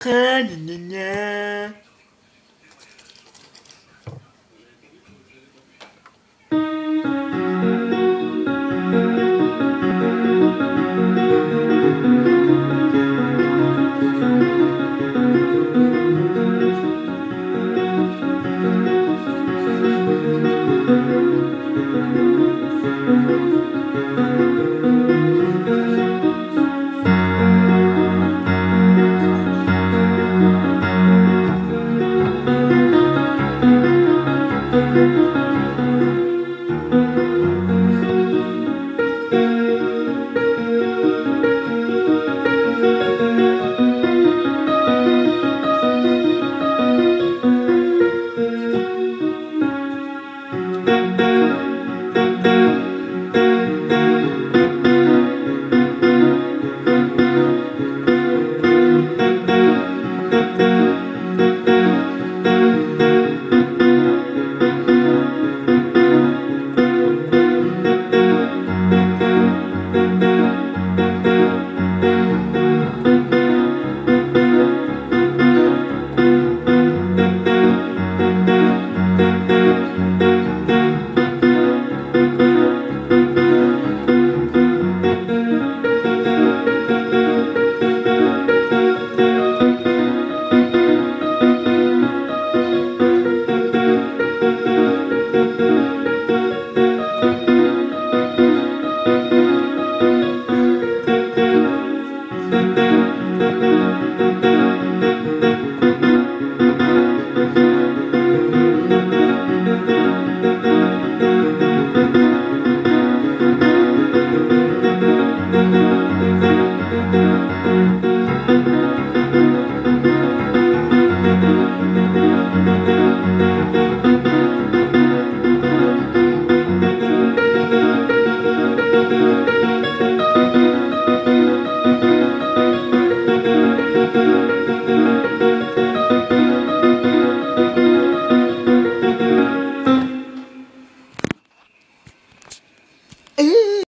Gna. Thank. thank you